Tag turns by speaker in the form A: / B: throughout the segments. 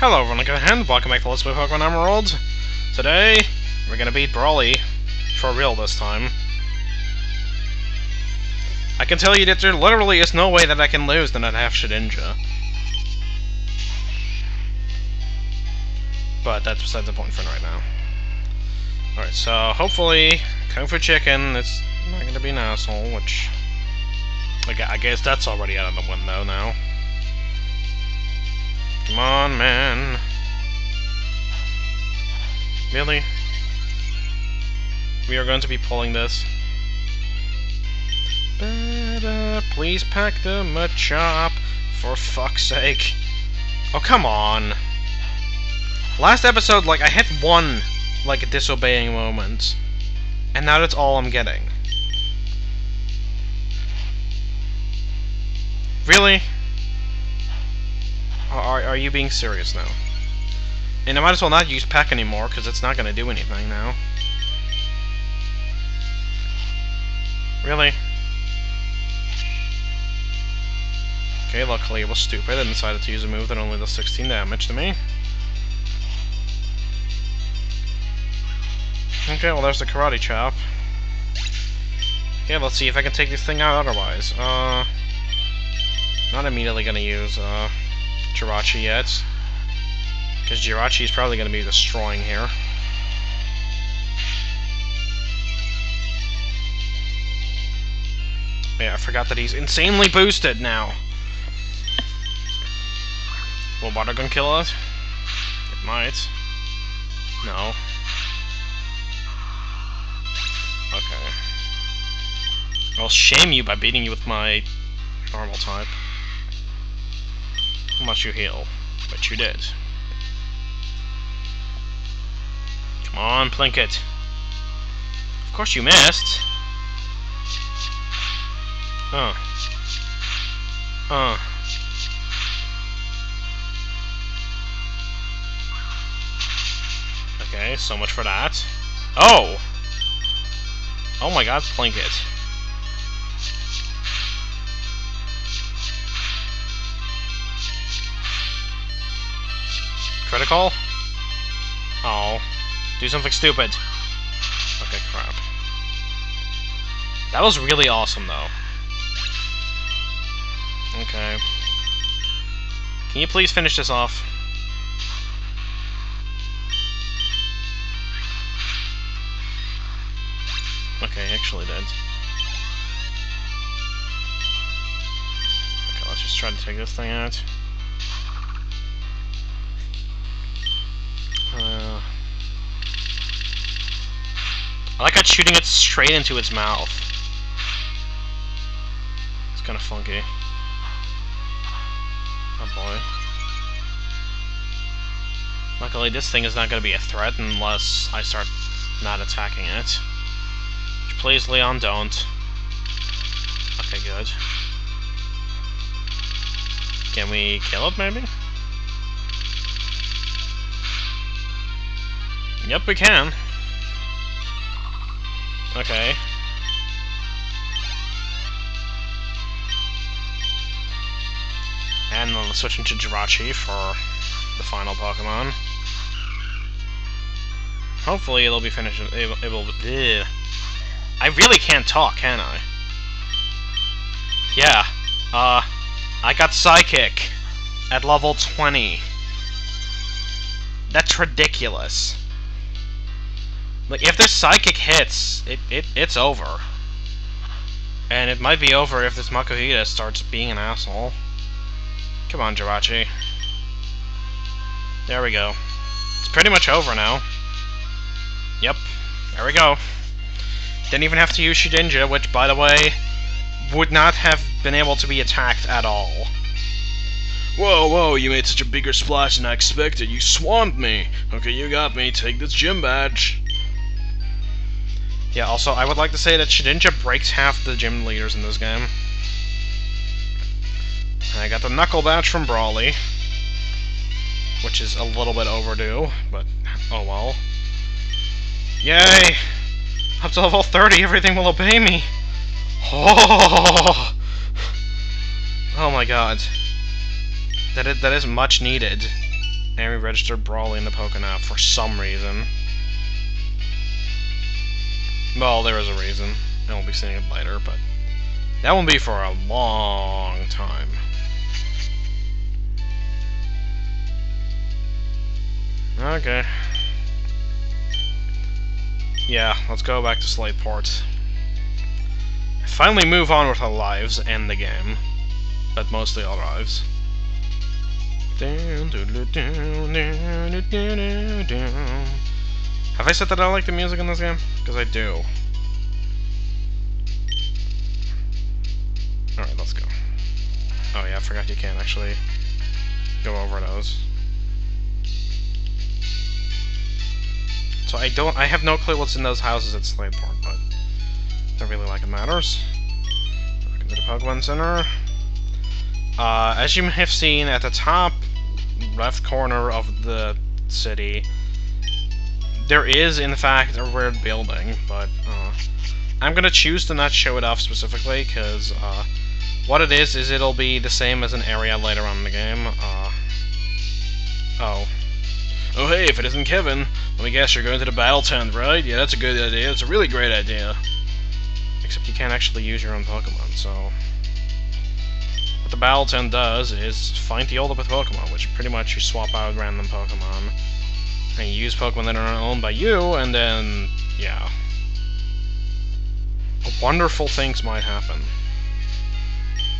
A: Hello everyone, again, welcome back to Let's Play Pokemon Emerald. Today, we're gonna beat Brawly, for real this time. I can tell you that there literally is no way that I can lose than I have Shedinja. But that's beside the point for right now. Alright, so hopefully, Kung Fu Chicken is not gonna be an asshole, which... I guess that's already out of the window now. Come on, man. Really? We are going to be pulling this. Better please pack the Machop, for fuck's sake. Oh, come on. Last episode, like, I had one, like, a disobeying moment. And now that's all I'm getting. Really? Are, are you being serious now? And I might as well not use Peck anymore, because it's not going to do anything now. Really? Okay, luckily it was stupid and decided to use a move that only does 16 damage to me. Okay, well there's the Karate Chop. Okay, let's see if I can take this thing out otherwise. Uh, not immediately gonna use, uh, Jirachi yet. Because Jirachi is probably going to be destroying here. Yeah, I forgot that he's insanely boosted now. Will Water Gun kill us? It might. No. Okay. I'll shame you by beating you with my normal type. Unless you heal. But you did. Come on, Plinkett. Of course you missed. Huh. Huh. Okay, so much for that. Oh! Oh my god, Plinkett. Critical? Oh. Do something stupid. Okay, crap. That was really awesome, though. Okay. Can you please finish this off? Okay, actually did. Okay, let's just try to take this thing out. I like how shooting it straight into its mouth. It's kind of funky. Oh boy. Luckily, this thing is not going to be a threat unless I start not attacking it. Please, Leon, don't. Okay, good. Can we kill it, maybe? Yep, we can. Okay. And then let's switch into Jirachi for the final Pokemon. Hopefully it'll be finished. Able, ugh. I really can't talk, can I? Yeah. Uh, I got Psychic at level 20. That's ridiculous. Like, if this Psychic hits, it, it it's over. And it might be over if this Makuhita starts being an asshole. Come on, Jirachi. There we go. It's pretty much over now. Yep. There we go. Didn't even have to use Shedinja, which, by the way, would not have been able to be attacked at all.
B: Whoa, whoa, you made such a bigger splash than I expected. You swamped me. Okay, you got me. Take this gym badge.
A: Yeah, also, I would like to say that Shedinja breaks half the gym leaders in this game. And I got the Knuckle Badge from Brawly, which is a little bit overdue, but oh well. Yay! Up to level 30, everything will obey me! Oh! Oh my god. That is, that is much needed. And we registered Brawly in the PokéNav for some reason. Well, there is a reason. And we'll be seeing it later, but that won't be for a long time. Okay. Yeah, let's go back to Slateport. Finally move on with our lives and the game. But mostly our lives. Have I said that I like the music in this game? Because I do. Alright, let's go. Oh yeah, I forgot you can't actually go over those. So I don't, I have no clue what's in those houses at Slateport, but don't really like it matters. The Pokemon Center. Uh, as you may have seen at the top left corner of the city, there is, in fact, a weird building, but uh, I'm gonna choose to not show it off specifically, because uh, what it is, is it'll be the same as an area later on in the game. Uh, oh.
B: Oh hey, if it isn't Kevin, let me guess you're going to the battle tent, right? Yeah, that's a good idea. It's a really great idea.
A: Except you can't actually use your own Pokemon, so... What the battle tent does is find the ultimate Pokemon, which pretty much you swap out random Pokemon. And use Pokemon that are owned by you, and then... yeah. Wonderful things might happen.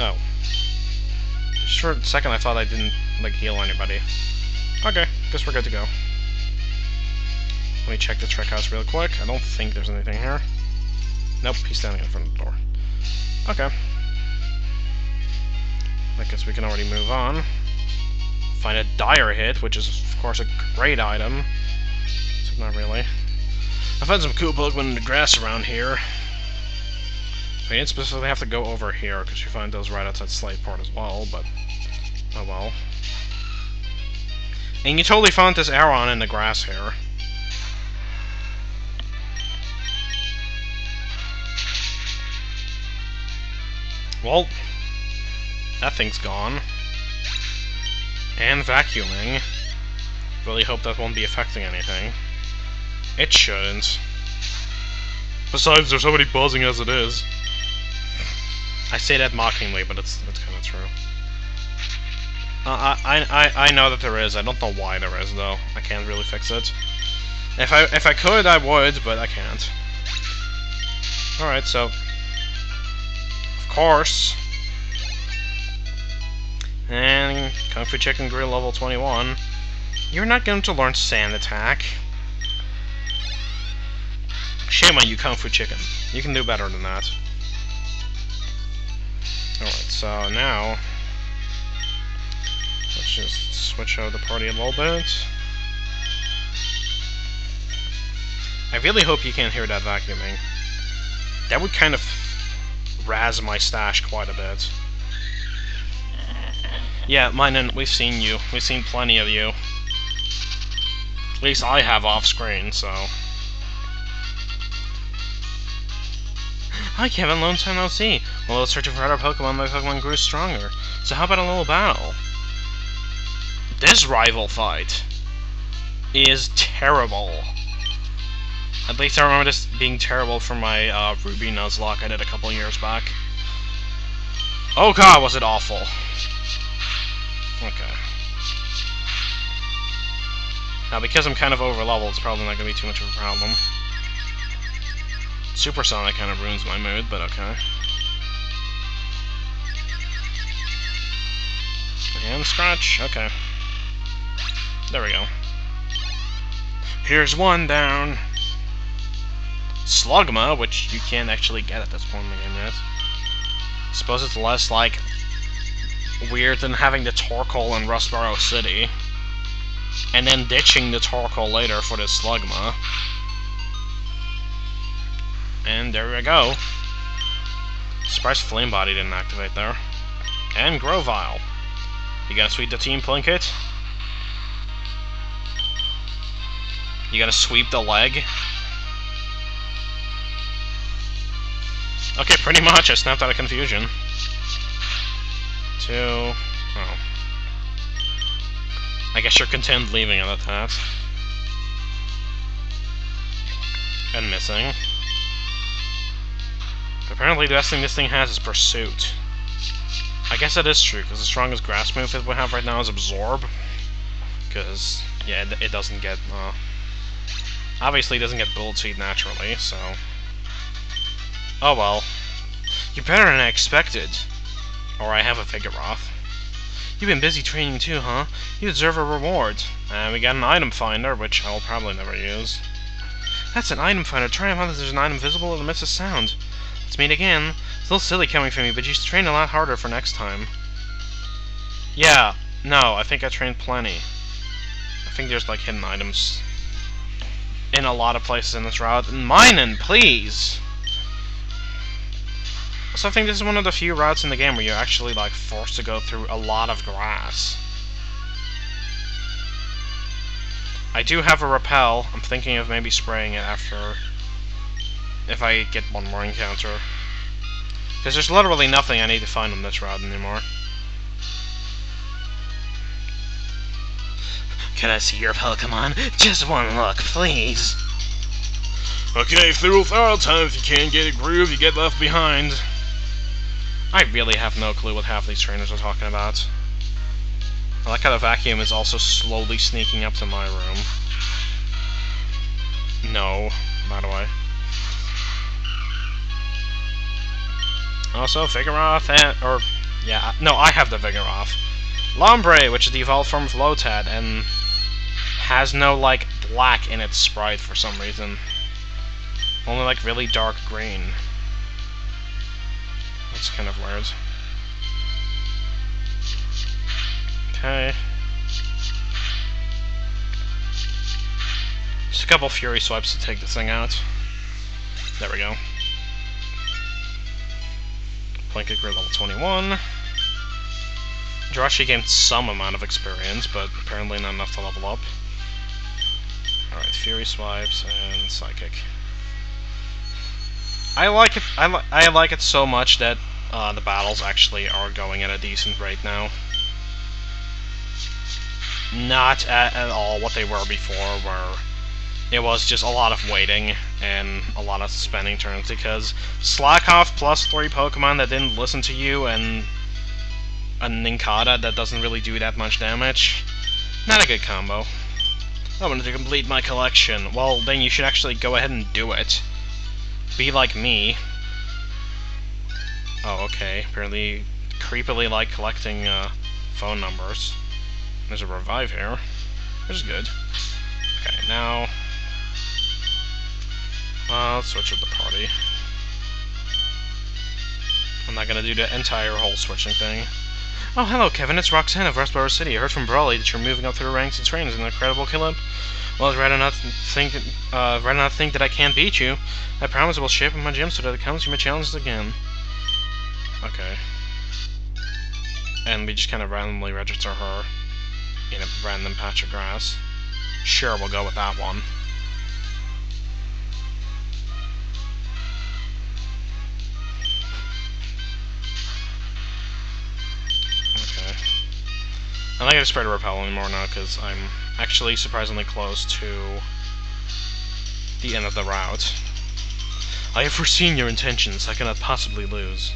A: Oh. Just for a second I thought I didn't, like, heal anybody. Okay, guess we're good to go. Let me check the trick house real quick. I don't think there's anything here. Nope, he's standing in front of the door. Okay. I guess we can already move on. Find a dire hit, which is, of course, a great item. Not really.
B: I found some cool Pokemon in the grass around here.
A: I didn't specifically have to go over here, because you find those right outside Slateport as well, but... Oh well. And you totally found this Aron in the grass here. Well, that thing's gone. And vacuuming. Really hope that won't be affecting anything. It shouldn't. Besides, there's already buzzing as it is. I say that mockingly, but it's, it's kind of true. Uh, I, I, I know that there is. I don't know why there is, though. I can't really fix it. If I, if I could, I would, but I can't. Alright, so... Of course... And Kung Fu Chicken Grill level 21. You're not going to learn Sand Attack. Shame on you, Kung Fu Chicken. You can do better than that. Alright, so now... Let's just switch out the party a little bit. I really hope you can't hear that vacuuming. That would kind of razz my stash quite a bit. Yeah, mine we've seen you. We've seen plenty of you. At least I have off-screen, so... Hi Kevin, long time see. While I was searching for other Pokemon, my Pokemon grew stronger. So how about a little battle? This rival fight is terrible. At least I remember this being terrible from my uh, Ruby Nuzlocke I did a couple years back. Oh god, was it awful. Okay. Now, because I'm kind of over-leveled, it's probably not going to be too much of a problem. Supersonic kind of ruins my mood, but okay. And scratch, okay. There we go. Here's one down. Slugma, which you can't actually get at this point in the game yet. I suppose it's less like weird than having the Torkoal in Rustboro City. And then ditching the Torkoal later for the Slugma. And there we go. Surprised Flame Body didn't activate there. And Grovyle. You gonna sweep the Team Plinkett? You gotta sweep the leg? Okay, pretty much. I snapped out of confusion. Two... Oh. I guess you're content leaving it at that. And missing. Apparently the best thing this thing has is Pursuit. I guess that is true, because the strongest grass move that we have right now is Absorb. Because, yeah, it, it, doesn't get, uh, Obviously it doesn't get Seed naturally, so... Oh well. You're better than I expected. Or I have a Vigoroth. You've been busy training too, huh? You deserve a reward. And we got an item finder, which I'll probably never use. That's an item finder. Try and find if there's an item visible or miss a sound. Let's meet again. It's a little silly coming from me, but you should train a lot harder for next time. Yeah, no, I think I trained plenty. I think there's like hidden items in a lot of places in this route. Mining, please! So I think this is one of the few routes in the game where you're actually like forced to go through a lot of grass. I do have a repel. I'm thinking of maybe spraying it after if I get one more encounter. Because there's literally nothing I need to find on this route anymore. Can I see your Pokemon? Just one look, please.
B: Okay, through all time, if you can't get a groove, you get left behind.
A: I really have no clue what half these trainers are talking about. I like how the vacuum is also slowly sneaking up to my room. No, by the way. Also, Vigoroth and, or, yeah, no, I have the Vigoroth. Lombre, which is the evolved form of Lotad, and has no, like, black in its sprite for some reason. Only, like, really dark green. That's kind of weird. Okay. Just a couple Fury swipes to take the thing out. There we go. Plinkett Grid level 21. Jirachi gained some amount of experience, but apparently not enough to level up. Alright, Fury Swipes and Psychic. I like it. I, li I like it so much that uh, the battles actually are going at a decent rate now. Not at, at all what they were before, where it was just a lot of waiting and a lot of spending turns, because slack off plus three Pokemon that didn't listen to you and a Nincada that doesn't really do that much damage, not a good combo. I wanted to complete my collection. Well, then you should actually go ahead and do it. Be like me. Oh, okay. Apparently creepily like collecting uh, phone numbers. There's a revive here, which is good. Okay, now... Uh, let's switch with the party. I'm not gonna do the entire whole switching thing. Oh, hello, Kevin. It's Roxanne of Rustboro City. I heard from Brawly that you're moving up through the ranks and trains. An incredible kill well, rather not think uh, rather not think that I can't beat you. I promise I will shape up my gym so that it comes to my challenges again. Okay. And we just kind of randomly register her in a random patch of grass. Sure, we'll go with that one. I'm not gonna spread a repel anymore now because I'm actually surprisingly close to the end of the route. I have foreseen your intentions. I cannot possibly lose.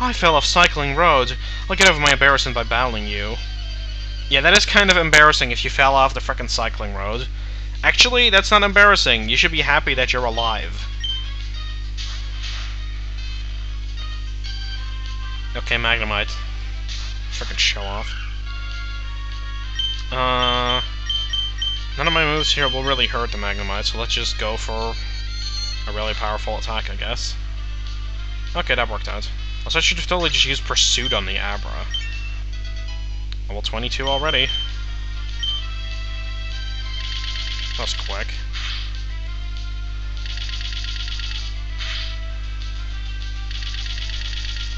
A: I fell off cycling road. I'll get over my embarrassment by battling you. Yeah, that is kind of embarrassing if you fell off the frickin' cycling road. Actually, that's not embarrassing. You should be happy that you're alive. Okay, Magnemite. Frickin' show off. Uh, none of my moves here will really hurt the Magnemite, so let's just go for a really powerful attack, I guess. Okay, that worked out. Also, I should have totally just used Pursuit on the Abra. Level 22 already. That was quick.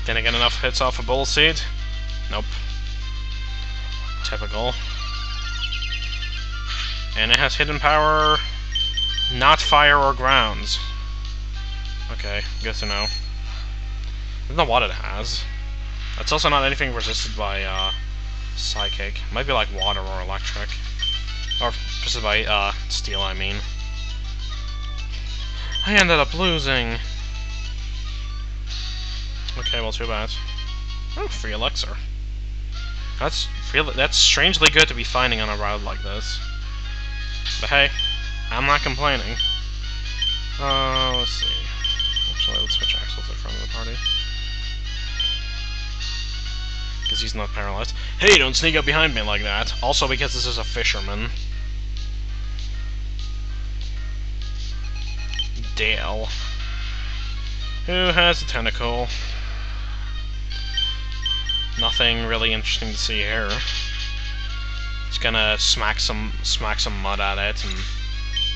A: Didn't get enough hits off a Bullet Seed? Nope. Typical. And it has hidden power, not fire or grounds. Okay, good to know. I don't know what it has. It's also not anything resisted by uh, Psychic. Might be like water or electric. Or resisted by uh, steel, I mean. I ended up losing. Okay, well, too bad. Oh, free elixir. That's really that's strangely good to be finding on a route like this. But hey, I'm not complaining. Uh, let's see. Actually, let's switch Axel in front of the party. Because he's not paralyzed. Hey, don't sneak up behind me like that. Also because this is a fisherman. Dale. Who has a tentacle? Nothing really interesting to see here. Just gonna smack some smack some mud at it and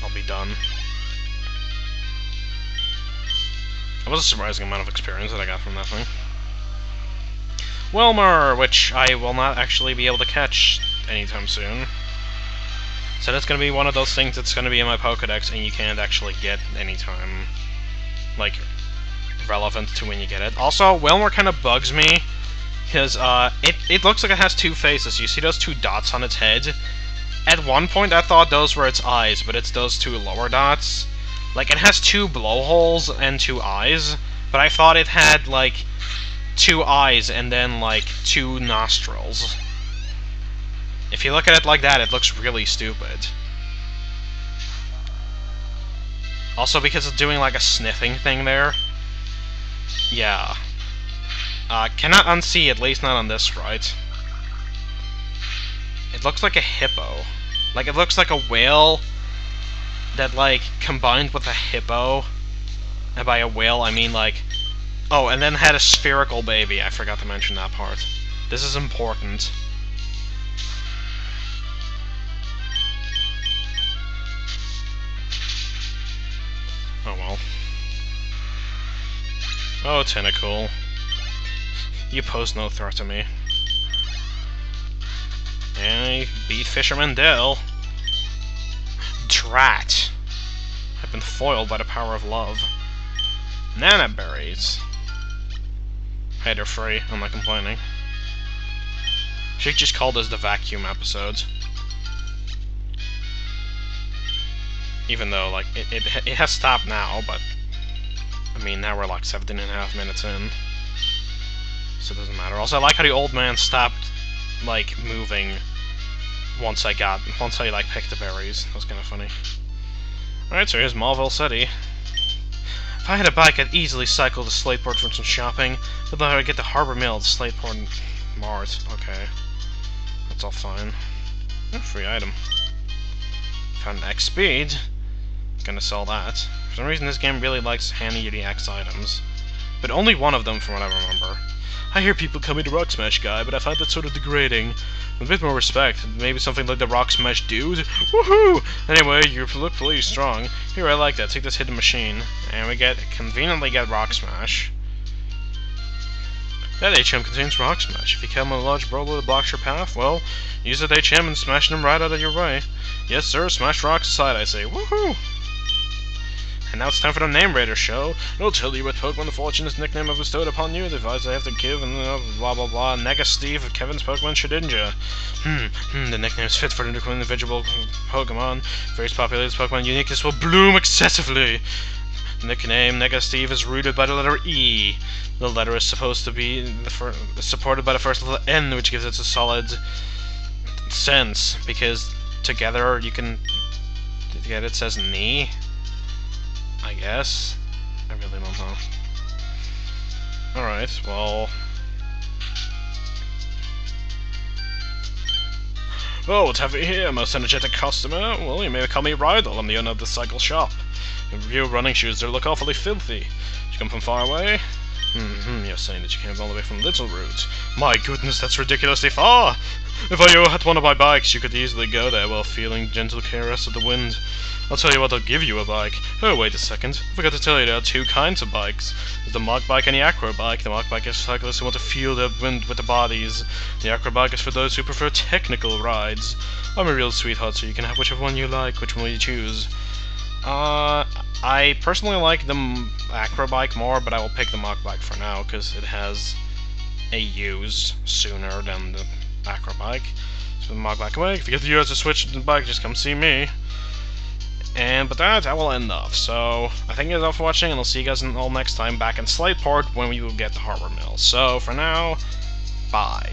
A: I'll be done. That was a surprising amount of experience that I got from that thing. Wailmer, which I will not actually be able to catch anytime soon. So that's going to be one of those things that's going to be in my Pokedex and you can't actually get anytime, like, relevant to when you get it. Also, Wailmer kind of bugs me, because uh, it, it looks like it has two faces. You see those two dots on its head? At one point I thought those were its eyes, but it's those two lower dots. Like, it has two blowholes and two eyes, but I thought it had, like, two eyes and then, like, two nostrils. If you look at it like that, it looks really stupid. Also, because it's doing, like, a sniffing thing there. Yeah. Uh, cannot unsee, at least not on this right. It looks like a hippo. Like, it looks like a whale that, like, combined with a hippo. And by a whale, I mean, like, Oh, and then had a spherical baby. I forgot to mention that part. This is important. Oh well. Oh, Tentacool. You pose no threat to me. And I beat Fisherman Dell. Drat! I've been foiled by the power of love. Nanab berries. Hey, they're free. I'm not complaining. Should just call this the vacuum episodes. Even though, like, it, it, it has stopped now, but... I mean, now we're like 17 and a half minutes in. So it doesn't matter. Also, I like how the old man stopped, like, moving once I got... Once I, like, picked the berries. That was kind of funny. Alright, so here's Mauville City. If I had a bike, I'd easily cycle to Slateport for some shopping, but then I'd get to Harbor Mill to Slateport and Mars. Okay. That's all fine. Oh, free item. Found an X Speed. Gonna sell that. For some reason, this game really likes handing you the X items. But only one of them, from what I remember. I hear people call me the Rock Smash guy, but I find that sort of degrading. With a bit more respect, maybe something like the Rock Smash dude? Woohoo! Anyway, you look pretty strong. Here, I like that. Take this hidden machine. And we get, conveniently get Rock Smash. That HM contains Rock Smash. If you come on a large brawler that blocks your path, well, use that HM and smash them right out of your way. Yes, sir, smash rocks aside, I say. Woohoo! And now it's time for the Name Rater show. I'll tell you what Pokemon the Fortunate's nickname I've bestowed upon you, the advice I have to give, and uh, blah blah blah. Nega Steve of Kevin's Pokemon Shedinja. Hmm, hmm, the nickname's fit for individual Pokemon. Various populated Pokemon uniqueness will bloom excessively. The nickname Nega Steve is rooted by the letter E. The letter is supposed to be supported by the first letter N, which gives it a solid sense, because together you can get it says knee. I guess. I really don't know. Alright, well... Oh, what have we here, most energetic customer? Well, you may call me Rydel, I'm the owner of the cycle shop. Your running shoes, they look awfully filthy. Did you come from far away? Mm hmm, you're saying that you came all the way from Little Littleroot. My goodness, that's ridiculously far! If I had one of my bikes, you could easily go there while feeling gentle caress of the wind. I'll tell you what, I'll give you a bike. Oh, wait a second. I forgot to tell you there are two kinds of bikes. There's the Mach bike and the Acro bike. The Mach bike is for cyclists who want to feel the wind with their bodies. The Acro bike is for those who prefer technical rides. I'm a real sweetheart, so you can have whichever one you like. Which one will you choose? Uh, I personally like the Acro bike more, but I will pick the Mach bike for now, because it has a use sooner than the Acro Bike. Been Mog Black Bike. If you get the US to switch the bike, just come see me. And but that, that will end off. So I thank you all for watching, and I'll see you guys in all next time back in Slateport when we will get the Harbor Mill. So for now, bye.